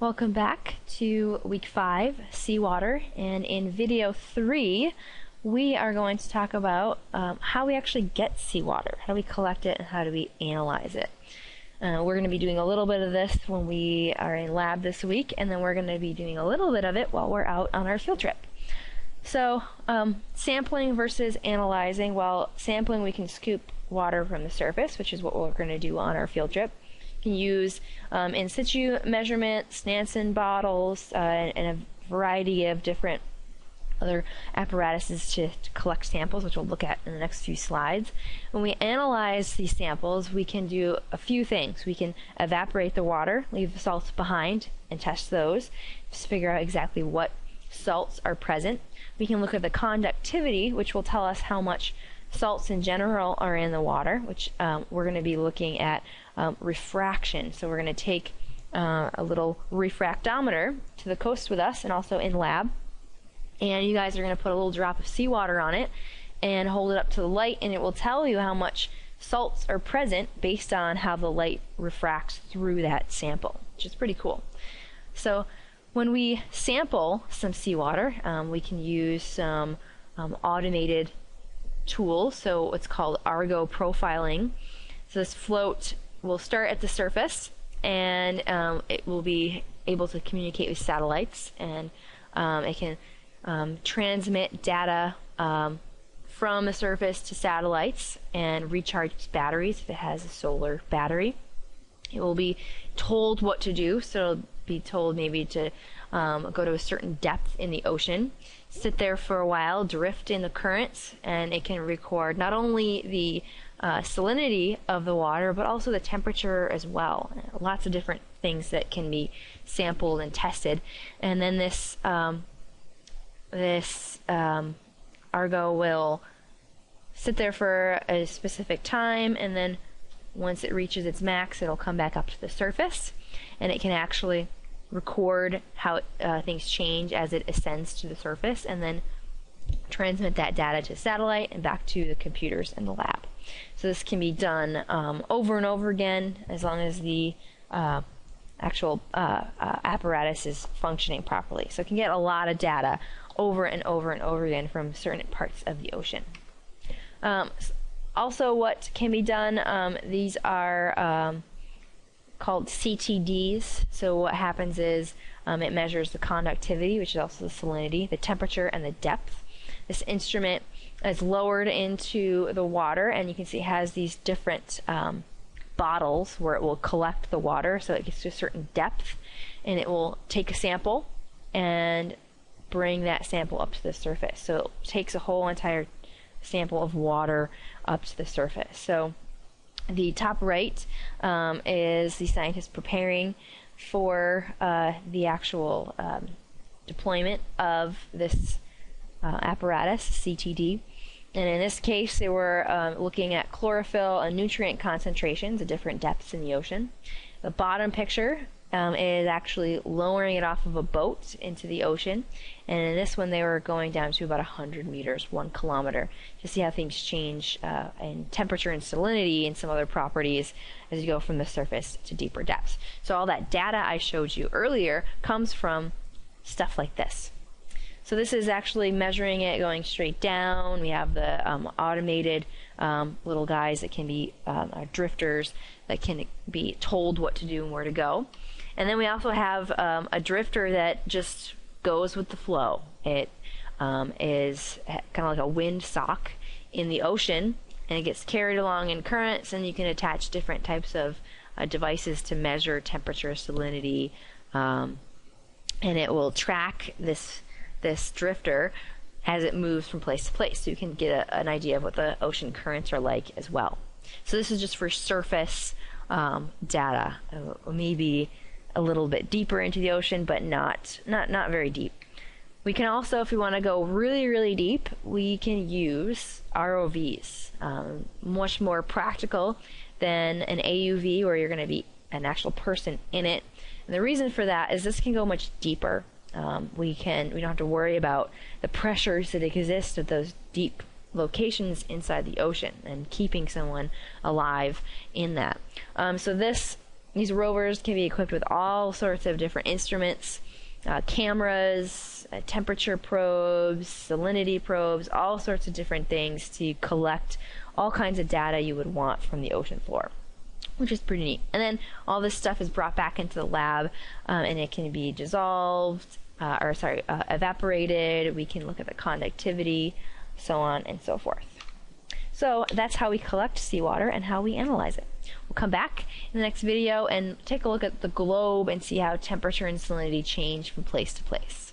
Welcome back to week five, seawater, and in video three, we are going to talk about um, how we actually get seawater, how do we collect it, and how do we analyze it. Uh, we're going to be doing a little bit of this when we are in lab this week, and then we're going to be doing a little bit of it while we're out on our field trip. So, um, sampling versus analyzing. Well, sampling, we can scoop water from the surface, which is what we're going to do on our field trip. Use um, in situ measurements, Nansen bottles, uh, and, and, a variety of different other apparatuses to, to, collect samples, which we'll look at in the next few slides. When we analyze these samples, we can do a few things. We can evaporate the water, leave the salts behind, and test those, just figure out exactly what salts are present. We can look at the conductivity, which will tell us how much salts in general are in the water, which um, we're going to be looking at um, refraction. So we're going to take uh, a little refractometer to the coast with us and also in lab. And you guys are going to put a little drop of seawater on it and hold it up to the light, and it will tell you how much salts are present based on how the light refracts through that sample, which is pretty cool. So when we sample some seawater, um, we can use some um, automated tools. So it's called Argo profiling. So this float will start at the surface, and um, it will be able to communicate with satellites, and um, it can um, transmit data um, from the surface to satellites and recharge its batteries if it has a solar battery. It will be told what to do, so be told maybe to um, go to a certain depth in the ocean, sit there for a while, drift in the currents, and it can record not only the uh, salinity of the water, but also the temperature as well. Lots of different things that can be sampled and tested. And then this um, this um, Argo will sit there for a specific time, and then once it reaches its max, it'll come back up to the surface, and it can actually record how uh, things change as it ascends to the surface, and then transmit that data to satellite and back to the computers in the lab. So this can be done um, over and over again as long as the uh, actual uh, uh, apparatus is functioning properly. So it can get a lot of data over and over and over again from certain parts of the ocean. Um, also, what can be done, um, these are um, called CTDs. So what happens is um, it measures the conductivity, which is also the salinity, the temperature, and the depth. This instrument is lowered into the water, and you can see it has these different um, bottles where it will collect the water, so it gets to a certain depth, and it will take a sample and bring that sample up to the surface. So it takes a whole entire sample of water up to the surface. So the top right um, is the scientist preparing for uh, the actual um, deployment of this uh, apparatus, CTD. And in this case, they were um, looking at chlorophyll and nutrient concentrations at different depths in the ocean. The bottom picture um, is actually lowering it off of a boat into the ocean. And in this one, they were going down to about 100 meters, one kilometer, to see how things change uh, in temperature and salinity and some other properties as you go from the surface to deeper depths. So all that data I showed you earlier comes from stuff like this. So this is actually measuring it going straight down. We have the um, automated um, little guys that can be um, drifters that can be told what to do and where to go. And then we also have um, a drifter that just goes with the flow. It um, is kind of like a wind sock in the ocean, and it gets carried along in currents, and you can attach different types of uh, devices to measure temperature, salinity, um, and it will track this this drifter as it moves from place to place, so you can get a, an idea of what the ocean currents are like as well. So this is just for surface um, data, uh, maybe a little bit deeper into the ocean, but not not not very deep. We can also, if we want to go really really deep, we can use ROVs. Um, much more practical than an AUV, where you're going to be an actual person in it. And the reason for that is this can go much deeper. Um, we can we don't have to worry about the pressures that exist at those deep locations inside the ocean and keeping someone alive in that. Um, so this these rovers can be equipped with all sorts of different instruments, uh, cameras, uh, temperature probes, salinity probes, all sorts of different things to collect all kinds of data you would want from the ocean floor which is pretty neat. And then all this stuff is brought back into the lab, um, and it can be dissolved, uh, or sorry, uh, evaporated. We can look at the conductivity, so on and so forth. So that's how we collect seawater and how we analyze it. We'll come back in the next video and take a look at the globe and see how temperature and salinity change from place to place.